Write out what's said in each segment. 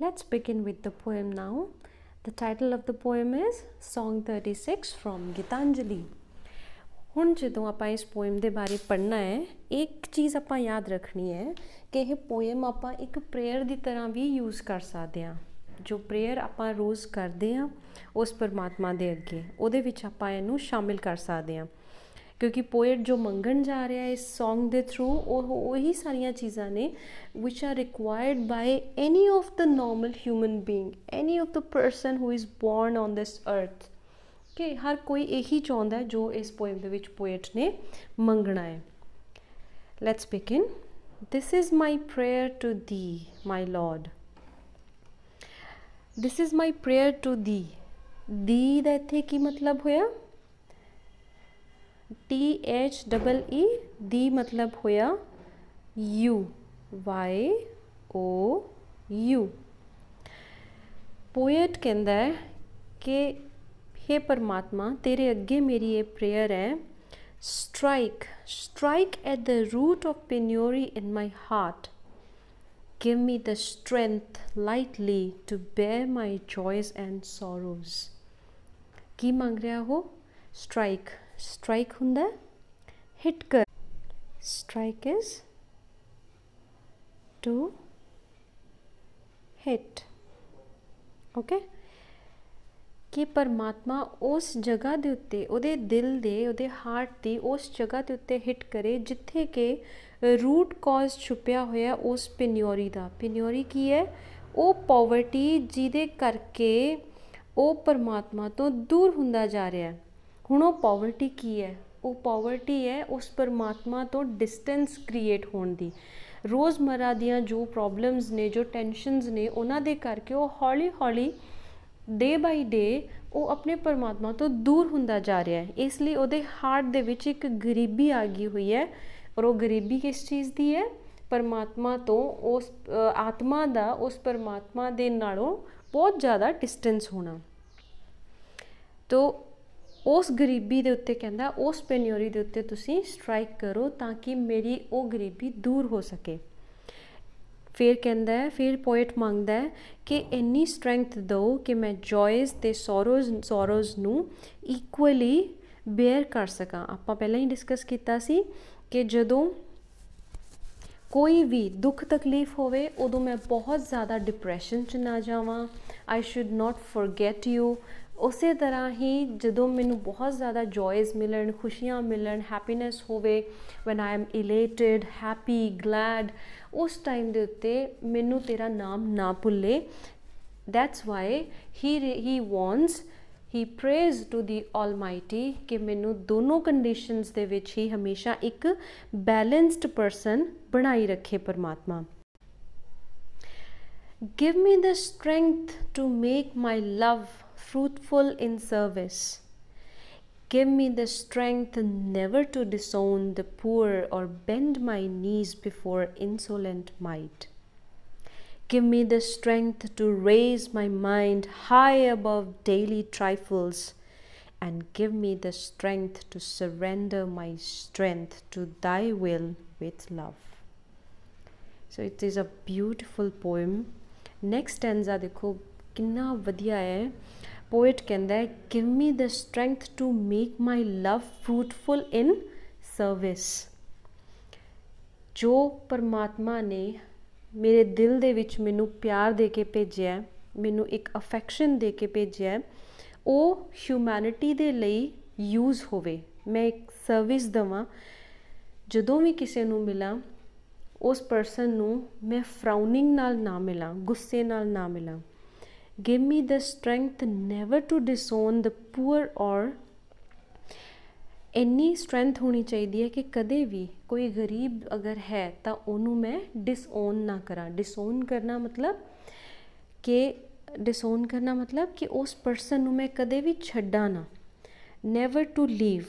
Let's begin with the poem now. The title of the poem is Song 36 from Gitanjali. ਹੁਣ ਜਦੋਂ ਆਪਾਂ ਇਸ poem ਦੇ ਬਾਰੇ ਪੜ੍ਹਨਾ ਹੈ, ਇੱਕ ਚੀਜ਼ ਆਪਾਂ ਯਾਦ ਰੱਖਣੀ ਹੈ ਕਿ ਇਹ ਪੋਇਮ ਆਪਾਂ ਇੱਕ ਪ੍ਰੇਅਰ ਦੀ ਤਰ੍ਹਾਂ ਵੀ ਯੂਜ਼ ਕਰ ਸਕਦੇ ਹਾਂ ਜੋ ਪ੍ਰੇਅਰ ਆਪਾਂ ਰੋਜ਼ ਕਰਦੇ ਹਾਂ, ਉਸ ਪਰਮਾਤਮਾ ਦੇ ਅੱਗੇ, ਉਹਦੇ ਵਿੱਚ ਆਪਾਂ ਇਹਨੂੰ ਸ਼ਾਮਿਲ ਕਰ ਸਕਦੇ ਹਾਂ ਕਿਉਂਕਿ ਪੋਇਟ ਜੋ ਮੰਗਣ ਜਾ ਰਿਹਾ ਹੈ ਇਸ Song ਦੇ ਥਰੂ ਉਹ ਉਹੀ ਸਾਰੀਆਂ ਚੀਜ਼ਾਂ ਨੇ which are required by any of the normal human being any of the person who is born on this earth ਕਿ ਹਰ ਕੋਈ ਇਹੀ ਚਾਹੁੰਦਾ ਹੈ ਜੋ ਇਸ ਪੋਇਮ ਦੇ ਵਿੱਚ ਪੋਇਟ ਨੇ ਮੰਗਣਾ ਹੈ let's begin this is my prayer to thee my lord this is my prayer to thee thee ਦਾ ਇੱਥੇ ਕੀ ਮਤਲਬ ਹੋਇਆ T H double E, thee मतलब होया you, Y O U. Poet कहता है कि, हे परमात्मा, तेरे अगे मेरी ये प्रेयर है strike strike at the root of penury in my heart give me the strength lightly to bear my joys and sorrows. की मांग रहा हो? स्ट्राइक ਸਟ੍ਰਾਈਕ ਹੁੰਦਾ। ਹਿੱਟ ਕਰ। Strike is to hit okay ਕਿ ਪਰਮਾਤਮਾ ਉਸ ਜਗ੍ਹਾ ਦੇ ਉੱਤੇ, ਉਹਦੇ ਦਿਲ ਦੇ, ਉਹਦੇ ਹਾਰਟ ਦੀ ਉਸ ਜਗ੍ਹਾ ਦੇ ਉੱਤੇ ਹਿੱਟ ਕਰੇ, ਜਿੱਥੇ ਕਿ ਰੂਟ ਕਾਜ਼ ਛੁਪਿਆ ਹੋਇਆ ਉਸ ਪਿਨਿਓਰੀ ਦਾ। ਪਿਨਿਓਰੀ ਕੀ ਹੈ? ਉਹ ਪਾਵਰਟੀ ਜਿਹਦੇ ਕਰਕੇ ਉਹ ਪਰਮਾਤਮਾ ਤੋਂ ਦੂਰ ਹੁੰਦਾ ਜਾ ਰਿਹਾ ਹੈ। ਹੁਣ ਉਹ ਪਾਵਰਟੀ ਕੀ ਹੈ? ਉਹ ਪਾਵਰਟੀ ਹੈ ਉਸ ਪਰਮਾਤਮਾ ਤੋਂ ਡਿਸਟੈਂਸ ਕ੍ਰੀਏਟ ਹੋਣ ਦੀ। ਰੋਜ਼ਮਰਾ ਦੀਆਂ ਜੋ ਪ੍ਰੋਬਲਮਸ ਨੇ, ਜੋ ਟੈਨਸ਼ਨਸ ਨੇ, ਉਹਨਾਂ ਦੇ ਕਰਕੇ ਉਹ ਹੌਲੀ ਹੌਲੀ ਡੇ ਬਾਈ ਡੇ ਉਹ ਆਪਣੇ ਪਰਮਾਤਮਾ ਤੋਂ ਦੂਰ ਹੁੰਦਾ ਜਾ ਰਿਹਾ ਹੈ। ਇਸ ਲਈ ਉਹਦੇ ਹਾਰਟ ਦੇ ਵਿੱਚ ਇੱਕ ਗਰੀਬੀ ਆ ਗਈ ਹੋਈ ਹੈ ਔਰ ਉਹ ਗਰੀਬੀ ਕਿਸ ਚੀਜ਼ ਦੀ ਹੈ? ਪਰਮਾਤਮਾ ਤੋਂ ਉਸ ਆਤਮਾ ਦਾ, ਉਸ ਪਰਮਾਤਮਾ ਦੇ ਨਾਲੋਂ ਬਹੁਤ ਜ਼ਿਆਦਾ ਡਿਸਟੈਂਸ ਹੋਣਾ। ਤੋ ਉਸ ਗਰੀਬੀ ਦੇ ਉੱਤੇ ਕਹਿੰਦਾ, ਉਸ ਪੈਨਿਓਰੀ ਦੇ ਉੱਤੇ ਤੁਸੀਂ ਸਟ੍ਰਾਈਕ ਕਰੋ ਤਾਂ ਕਿ ਮੇਰੀ ਉਹ ਗਰੀਬੀ ਦੂਰ ਹੋ ਸਕੇ। ਫਿਰ ਕਹਿੰਦਾ ਹੈ, ਫਿਰ ਪੋਇਟ ਮੰਗਦਾ ਹੈ ਕਿ ਇੰਨੀ ਸਟਰੈਂਥ ਦਿਓ ਕਿ ਮੈਂ ਜੋਇਸ ਤੇ ਸੋਰੋਜ਼ ਸੋਰੋਜ਼ ਨੂੰ ਇਕੁਅਲੀ ਬੇਅਰ ਕਰ ਸਕਾਂ। ਆਪਾਂ ਪਹਿਲਾਂ ਹੀ ਡਿਸਕਸ ਕੀਤਾ ਸੀ ਕਿ ਜਦੋਂ ਕੋਈ ਵੀ ਦੁੱਖ ਤਕਲੀਫ ਹੋਵੇ, ਉਦੋਂ ਮੈਂ ਬਹੁਤ ਜ਼ਿਆਦਾ ਡਿਪਰੈਸ਼ਨ 'ਚ ਨਾ ਜਾਵਾਂ। I should not forget you ਉਸੇ ਤਰ੍ਹਾਂ ਹੀ ਜਦੋਂ ਮੈਨੂੰ ਬਹੁਤ ਜ਼ਿਆਦਾ ਜੋਇਜ਼ ਮਿਲਣ, ਖੁਸ਼ੀਆਂ ਮਿਲਣ ਹੈਪੀਨੈਸ ਹੋਵੇ when I am elated happy glad ਉਸ ਟਾਈਮ ਦੇ ਉੱਤੇ ਮੈਨੂੰ ਤੇਰਾ ਨਾਮ ਨਾ ਭੁੱਲੇ। That's why he he wants he prays to the almighty ਕਿ ਮੈਨੂੰ ਦੋਨੋਂ ਕੰਡੀਸ਼ਨਸ ਦੇ ਵਿੱਚ ਹੀ ਹਮੇਸ਼ਾ ਇੱਕ ਬੈਲੈਂਸਡ ਪਰਸਨ ਬਣਾਈ ਰੱਖੇ ਪਰਮਾਤਮਾ। Give me the strength to make my love fruitful in service. Give me the strength never to disown the poor or bend my knees before insolent might. Give me the strength to raise my mind high above daily trifles and give me the strength to surrender my strength to thy will with love. So it is a beautiful poem. Next stanza ਦੇਖੋ ਕਿੰਨਾ ਵਧੀਆ ਹੈ। Poet ਕਹਿੰਦਾ ਹੈ give me the strength to make my love fruitful in service ਜੋ ਪਰਮਾਤਮਾ ਨੇ ਮੇਰੇ ਦਿਲ ਦੇ ਵਿੱਚ ਮੈਨੂੰ ਪਿਆਰ ਦੇ ਕੇ ਭੇਜਿਆ ਮੈਨੂੰ ਇੱਕ ਅਫੈਕਸ਼ਨ ਦੇ ਕੇ ਭੇਜਿਆ ਉਹ ਹਿਊਮੈਨਿਟੀ ਦੇ ਲਈ ਯੂਜ਼ ਹੋਵੇ। ਮੈਂ ਇੱਕ ਸਰਵਿਸ ਦਵਾਂ। ਜਦੋਂ ਵੀ ਕਿਸੇ ਨੂੰ ਮਿਲਾਂ, ਉਸ ਪਰਸਨ ਨੂੰ ਮੈਂ ਫਰਾਊਨਿੰਗ ਨਾਲ ਨਾ ਮਿਲਾਂ, ਗੁੱਸੇ ਨਾਲ ਨਾ ਮਿਲਾਂ। Give me the strength never to disown the poor or ਇੰਨੀ ਸਟਰੈਂਥ ਹੋਣੀ ਚਾਹੀਦੀ ਹੈ ਕਿ ਕਦੇ ਵੀ ਕੋਈ ਗਰੀਬ ਅਗਰ ਹੈ ਤਾਂ ਉਹਨੂੰ ਮੈਂ ਡਿਸਓਨ ਨਾ ਕਰਾਂ। ਡਿਸਓਨ ਕਰਨਾ ਮਤਲਬ ਕਿ ਡਿਸਓਨ ਕਰਨਾ ਮਤਲਬ ਕਿ ਉਸ ਪਰਸਨ ਨੂੰ ਮੈਂ ਕਦੇ ਵੀ ਛੱਡਾਂ ਨਾ। ਨੈਵਰ ਟੂ ਲੀਵ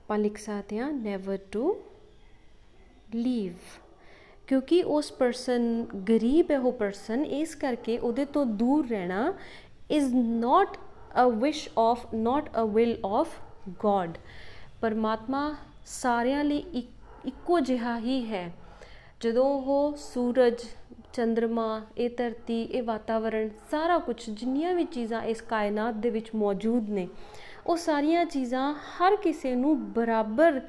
ਆਪਾਂ ਲਿਖ ਸਕਦੇ ਹਾਂ ਨੈਵਰ ਟੂ ਲੀਵ ਕਿਉਂਕਿ ਉਸ ਪਰਸਨ ਗਰੀਬ ਹੈ, ਉਹ ਪਰਸਨ ਇਸ ਕਰਕੇ ਉਹਦੇ ਤੋਂ ਦੂਰ ਰਹਿਣਾ is not a wish of not a will of God ਪਰਮਾਤਮਾ ਸਾਰਿਆਂ ਲਈ ਇੱਕੋ ਜਿਹਾ ਹੀ ਹੈ। ਜਦੋਂ ਉਹ ਸੂਰਜ ਚੰ드ਰਮਾ ਇਹ ਧਰਤੀ, ਇਹ ਵਾਤਾਵਰਣ, ਸਾਰਾ ਕੁਝ ਜਿੰਨੀਆਂ ਵੀ ਚੀਜ਼ਾਂ ਇਸ ਕਾਇਨਾਤ ਦੇ ਵਿੱਚ ਮੌਜੂਦ ਨੇ, ਉਹ ਸਾਰੀਆਂ ਚੀਜ਼ਾਂ ਹਰ ਕਿਸੇ ਨੂੰ ਬਰਾਬਰ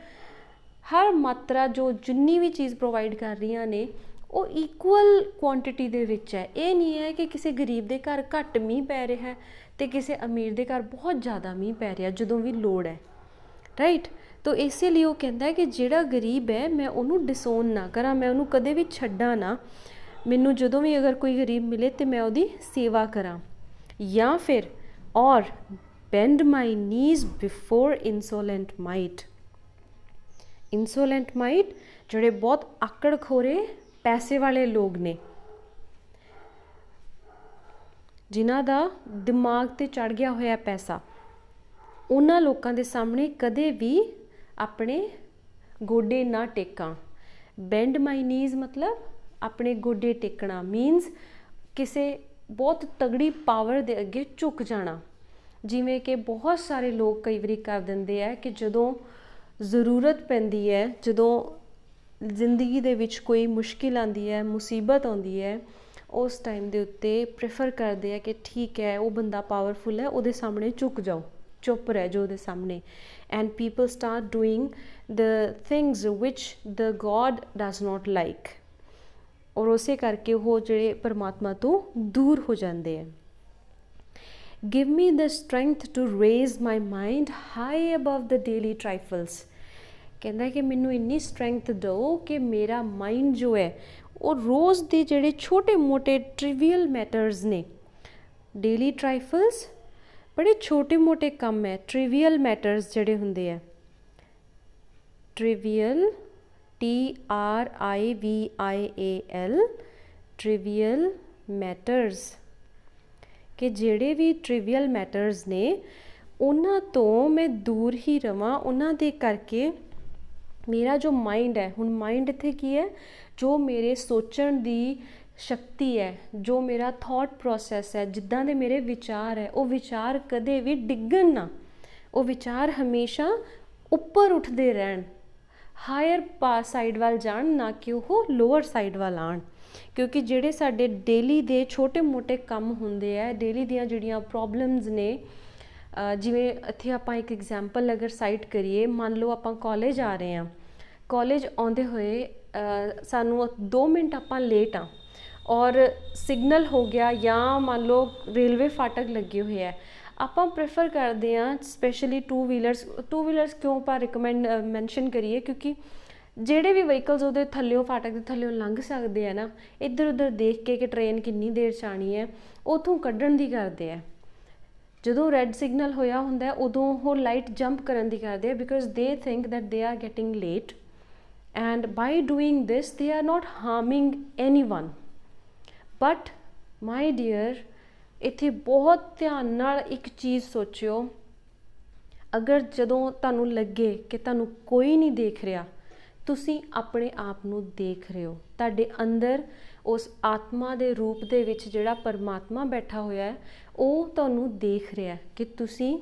ਹਰ ਮਾਤਰਾ ਜੋ ਜਿੰਨੀ ਵੀ ਚੀਜ਼ ਪ੍ਰੋਵਾਈਡ ਕਰ ਰਹੀਆਂ ਨੇ, ਉਹ ਇਕੁਅਲ ਕੁਆਂਟੀਟੀ ਦੇ ਵਿੱਚ ਹੈ। ਇਹ ਨਹੀਂ ਹੈ ਕਿ ਕਿਸੇ ਗਰੀਬ ਦੇ ਘਰ ਘੱਟ ਮੀਂਹ ਪੈ ਰਿਹਾ ਹੈ ਤੇ ਕਿਸੇ ਅਮੀਰ ਦੇ ਘਰ ਬਹੁਤ ਜ਼ਿਆਦਾ ਮੀਂਹ ਪੈ ਰਿਹਾ, ਜਦੋਂ ਵੀ ਲੋੜ ਹੈ। ਰਾਈਟ ਤੋ ਇਸੇ ਲਈ ਉਹ ਕਹਿੰਦਾ ਹੈ ਕਿ ਜਿਹੜਾ ਗਰੀਬ ਹੈ, ਮੈਂ ਉਹਨੂੰ ਡਿਸੋਨ ਨਾ ਕਰਾਂ, ਮੈਂ ਉਹਨੂੰ ਕਦੇ ਵੀ ਛੱਡਾਂ ਨਾ। ਮੈਨੂੰ ਜਦੋਂ ਵੀ ਅਗਰ ਕੋਈ ਗਰੀਬ ਮਿਲੇ ਤੇ ਮੈਂ ਉਹਦੀ ਸੇਵਾ ਕਰਾਂ। ਜਾਂ ਫਿਰ or bend my knees before insolent might insolent might ਜਿਹੜੇ ਬਹੁਤ ਆਕੜਖੋਰੇ ਪੈਸੇ ਵਾਲੇ ਲੋਕ ਨੇ। ਜਿਨ੍ਹਾਂ ਦਾ ਦਿਮਾਗ ਤੇ ਚੜ ਗਿਆ ਹੋਇਆ ਪੈਸਾ, ਉਹਨਾਂ ਲੋਕਾਂ ਦੇ ਸਾਹਮਣੇ ਕਦੇ ਵੀ ਆਪਣੇ ਗੋਡੇ ਨਾ ਟੇਕਾਂ। ਬੈਂਡ ਮਾਈ ਨੀਜ਼ ਮਤਲਬ ਆਪਣੇ ਗੋਡੇ ਟੇਕਣਾ ਮੀਨਸ ਕਿਸੇ ਬਹੁਤ ਤਗੜੀ ਪਾਵਰ ਦੇ ਅੱਗੇ ਝੁਕ ਜਾਣਾ। ਜਿਵੇਂ ਕਿ ਬਹੁਤ ਸਾਰੇ ਲੋਕ ਕਈ ਵਾਰੀ ਕਰ ਦਿੰਦੇ ਆ ਕਿ ਜਦੋਂ ਜ਼ਰੂਰਤ ਪੈਂਦੀ ਹੈ, ਜਦੋਂ ਜ਼ਿੰਦਗੀ ਦੇ ਵਿੱਚ ਕੋਈ ਮੁਸ਼ਕਿਲ ਆਉਂਦੀ ਹੈ, ਮੁਸੀਬਤ ਆਉਂਦੀ ਹੈ, ਉਸ ਟਾਈਮ ਦੇ ਉੱਤੇ ਪ੍ਰੇਫਰ ਕਰਦੇ ਆ ਕਿ ਠੀਕ ਹੈ, ਉਹ ਬੰਦਾ ਪਾਵਰਫੁਲ ਹੈ, ਉਹਦੇ ਸਾਹਮਣੇ ਝੁਕ ਜਾਓ, ਚੁੱਪ ਰਹਿ ਜਾਓ ਉਹਦੇ ਸਾਹਮਣੇ। And people start doing the things which the God does not like ਔਰ ਉਸੇ ਕਰਕੇ ਉਹ ਜਿਹੜੇ ਪਰਮਾਤਮਾ ਤੋਂ ਦੂਰ ਹੋ ਜਾਂਦੇ ਆ। Give me the strength to raise my mind high above the daily trifles ਕਹਿੰਦਾ ਕਿ ਮੈਨੂੰ ਇੰਨੀ ਸਟਰੈਂਥ ਦਿਓ ਕਿ ਮੇਰਾ ਮਾਈਂਡ ਜੋ ਹੈ, ਉਹ ਰੋਜ਼ ਦੇ ਜਿਹੜੇ ਛੋਟੇ-ਮੋਟੇ ਟ੍ਰਿਵੀਅਲ ਮੈਟਰਸ ਨੇ ਡੇਲੀ ਟ੍ਰਾਈਫਲਸ ਬੜੇ ਛੋਟੇ-ਮੋਟੇ ਕੰਮ ਹੈ ਟ੍ਰਿਵੀਅਲ ਮੈਟਰਸ ਜਿਹੜੇ ਹੁੰਦੇ ਆ। Trivial T R I V I A L trivial matters ਕਿ ਜਿਹੜੇ ਵੀ ਟ੍ਰਿਵੀਅਲ ਮੈਟਰਸ ਨੇ, ਉਹਨਾਂ ਤੋਂ ਮੈਂ ਦੂਰ ਹੀ ਰਵਾਂ, ਉਹਨਾਂ ਦੇ ਕਰਕੇ ਮੇਰਾ ਜੋ ਮਾਈਂਡ ਹੈ, ਹੁਣ ਮਾਈਂਡ ਇੱਥੇ ਕੀ ਹੈ? ਜੋ ਮੇਰੇ ਸੋਚਣ ਦੀ ਸ਼ਕਤੀ ਹੈ, ਜੋ ਮੇਰਾ ਥਾਟ ਪ੍ਰੋਸੈਸ ਹੈ, ਜਿੱਦਾਂ ਦੇ ਮੇਰੇ ਵਿਚਾਰ ਹੈ, ਉਹ ਵਿਚਾਰ ਕਦੇ ਵੀ ਡਿੱਗਣ ਨਾ। ਉਹ ਵਿਚਾਰ ਹਮੇਸ਼ਾ ਉੱਪਰ ਉੱਠਦੇ ਰਹਿਣ। ਹਾਇਰ ਪਾ ਸਾਈਡ ਵੱਲ ਜਾਣ, ਨਾ ਕਿ ਉਹ ਲੋਅਰ ਸਾਈਡ ਵੱਲ ਆਣ। ਕਿਉਂਕਿ ਜਿਹੜੇ ਸਾਡੇ ਡੇਲੀ ਦੇ ਛੋਟੇ-ਮੋਟੇ ਕੰਮ ਹੁੰਦੇ ਆ ਡੇਲੀ ਦੀਆਂ ਜਿਹੜੀਆਂ ਪ੍ਰੋਬਲਮਸ ਨੇ ਜਿਵੇਂ ਇੱਥੇ ਆਪਾਂ ਇੱਕ ਐਗਜ਼ਾਮਪਲ ਅਗਰ ਸਾਈਟ ਕਰੀਏ, ਮੰਨ ਲਓ ਆਪਾਂ ਕਾਲਜ ਆ ਰਹੇ ਹਾਂ। ਕਾਲਜ ਆਉਂਦੇ ਹੋਏ ਸਾਨੂੰ 2 ਮਿੰਟ ਆਪਾਂ ਲੇਟ ਆ ਔਰ ਸਿਗਨਲ ਹੋ ਗਿਆ ਜਾਂ ਮੰਨ ਲਓ ਰੇਲਵੇ ਫਾਟਕ ਲੱਗੇ ਹੋਏ ਆ। ਆਪਾਂ ਪ੍ਰੇਫਰ ਕਰਦੇ ਆ specially two wheelers two wheelers ਕਿਉਂ ਆਪਾਂ ਰეკਮੈਂਡ ਮੈਂਸ਼ਨ ਕਰੀਏ? ਕਿਉਂਕਿ ਜਿਹੜੇ ਵੀ ਵਹੀਕਲਸ ਉਹਦੇ ਥੱਲੇੋਂ ਫਾਟਕ ਦੇ ਥੱਲੇੋਂ ਲੰਘ ਸਕਦੇ ਆ ਨਾ ਇੱਧਰ ਉੱਧਰ ਦੇਖ ਕੇ ਕਿ ਟ੍ਰੇਨ ਕਿੰਨੀ ਦੇਰ ਚ ਆਣੀ ਹੈ, ਉਥੋਂ ਕੱਢਣ ਦੀ ਕਰਦੇ ਆ। ਜਦੋਂ ਰੈੱਡ ਸਿਗਨਲ ਹੋਇਆ ਹੁੰਦਾ ਉਦੋਂ ਉਹ ਲਾਈਟ ਜੰਪ ਕਰਨ ਦੀ ਕਰਦੇ ਆ because they think that they are getting late and by doing this they are not harming anyone but my dear ਇੱਥੇ ਬਹੁਤ ਧਿਆਨ ਨਾਲ ਇੱਕ ਚੀਜ਼ ਸੋਚਿਓ। ਅਗਰ ਜਦੋਂ ਤੁਹਾਨੂੰ ਲੱਗੇ ਕਿ ਤੁਹਾਨੂੰ ਕੋਈ ਨਹੀਂ ਦੇਖ ਰਿਹਾ ਤੁਸੀਂ ਆਪਣੇ ਆਪ ਨੂੰ ਦੇਖ ਰਹੇ ਹੋ। ਤੁਹਾਡੇ ਅੰਦਰ ਉਸ ਆਤਮਾ ਦੇ ਰੂਪ ਦੇ ਵਿੱਚ ਜਿਹੜਾ ਪਰਮਾਤਮਾ ਬੈਠਾ ਹੋਇਆ ਹੈ, ਉਹ ਤੁਹਾਨੂੰ ਦੇਖ ਰਿਹਾ ਕਿ ਤੁਸੀਂ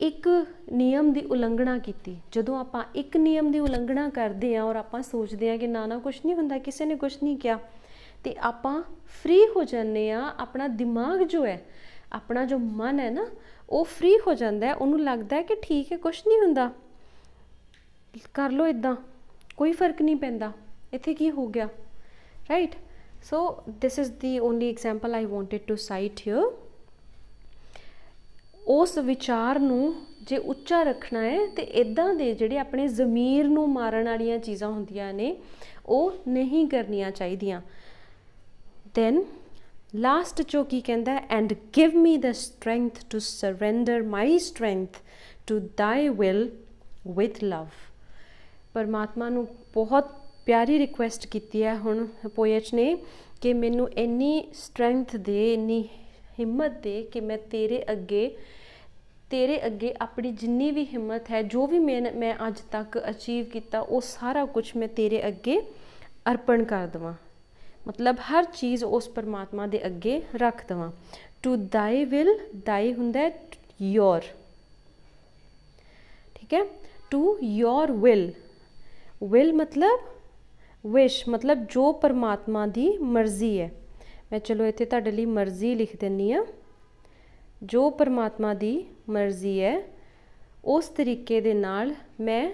ਇੱਕ ਨਿਯਮ ਦੀ ਉਲੰਘਣਾ ਕੀਤੀ। ਜਦੋਂ ਆਪਾਂ ਇੱਕ ਨਿਯਮ ਦੀ ਉਲੰਘਣਾ ਕਰਦੇ ਆਂ ਔਰ ਆਪਾਂ ਸੋਚਦੇ ਆਂ ਕਿ ਨਾ ਨਾ ਕੁਝ ਨਹੀਂ ਹੁੰਦਾ, ਕਿਸੇ ਨੇ ਕੁਝ ਨਹੀਂ ਕਿਹਾ, ਤੇ ਆਪਾਂ ਫ੍ਰੀ ਹੋ ਜਾਂਦੇ ਆ ਆਪਣਾ ਦਿਮਾਗ ਜੋ ਹੈ, ਆਪਣਾ ਜੋ ਮਨ ਹੈ ਨਾ, ਉਹ ਫ੍ਰੀ ਹੋ ਜਾਂਦਾ ਹੈ। ਉਹਨੂੰ ਲੱਗਦਾ ਹੈ ਕਿ ਠੀਕ ਹੈ ਕੁਝ ਨਹੀਂ ਹੁੰਦਾ। ਕਰ ਲੋ ਇਦਾਂ ਕੋਈ ਫ਼ਰਕ ਨਹੀਂ ਪੈਂਦਾ। ਇੱਥੇ ਕੀ ਹੋ ਗਿਆ? Right so this is the only example I wanted to cite here ਉਸ ਵਿਚਾਰ ਨੂੰ ਜੇ ਉੱਚਾ ਰੱਖਣਾ ਹੈ, ਤੇ ਇਦਾਂ ਦੇ ਜਿਹੜੇ ਆਪਣੇ ਜ਼ਮੀਰ ਨੂੰ ਮਾਰਨ ਵਾਲੀਆਂ ਚੀਜ਼ਾਂ ਹੁੰਦੀਆਂ ਨੇ, ਉਹ ਨਹੀਂ ਕਰਨੀਆਂ ਚਾਹੀਦੀਆਂ। ਦੈਨ ਲਾਸਟ ਜੋ ਕੀ ਕਹਿੰਦਾ and give me the strength to surrender my strength to thy will with love ਪਰਮਾਤਮਾ ਨੂੰ ਬਹੁਤ ਪਿਆਰੀ ਰਿਕੁਐਸਟ ਕੀਤੀ ਹੈ ਹੁਣ ਪੋਇਟ ਨੇ ਕਿ ਮੈਨੂੰ ਇੰਨੀ ਸਟਰੈਂਥ ਦੇ, ਇੰਨੀ ਹਿੰਮਤ ਦੇ ਕਿ ਮੈਂ ਤੇਰੇ ਅੱਗੇ ਤੇਰੇ ਅੱਗੇ ਆਪਣੀ ਜਿੰਨੀ ਵੀ ਹਿੰਮਤ ਹੈ, ਜੋ ਵੀ ਮੈਂ ਮੈਂ ਅੱਜ ਤੱਕ ਅਚੀਵ ਕੀਤਾ, ਉਹ ਸਾਰਾ ਕੁਝ ਮੈਂ ਤੇਰੇ ਅੱਗੇ ਅਰਪਣ ਕਰ ਦਵਾਂ। ਮਤਲਬ ਹਰ ਚੀਜ਼ ਉਸ ਪਰਮਾਤਮਾ ਦੇ ਅੱਗੇ ਰੱਖ ਦਵਾਂ। ਟੂ ਦਾਈ ਵਿਲ ਦਾਈ ਹੁੰਦਾ ਯੋਰ ਠੀਕ ਹੈ? ਟੂ ਯੋਰ ਵਿਲ ਵਿਲ ਮਤਲਬ ਵਿਸ਼ ਮਤਲਬ ਜੋ ਪਰਮਾਤਮਾ ਦੀ ਮਰਜ਼ੀ ਹੈ। ਮੈਂ ਚਲੋ ਇੱਥੇ ਤੁਹਾਡੇ ਲਈ ਮਰਜ਼ੀ ਲਿਖ ਦਿੰਨੀ ਆ ਜੋ ਪਰਮਾਤਮਾ ਦੀ ਮਰਜ਼ੀ ਹੈ, ਉਸ ਤਰੀਕੇ ਦੇ ਨਾਲ ਮੈਂ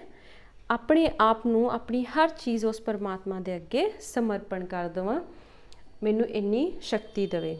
ਆਪਣੇ ਆਪ ਨੂੰ ਆਪਣੀ ਹਰ ਚੀਜ਼ ਉਸ ਪਰਮਾਤਮਾ ਦੇ ਅੱਗੇ ਸਮਰਪਣ ਕਰ ਦਵਾਂ। ਮੈਨੂੰ ਇੰਨੀ ਸ਼ਕਤੀ ਦੇਵੇ।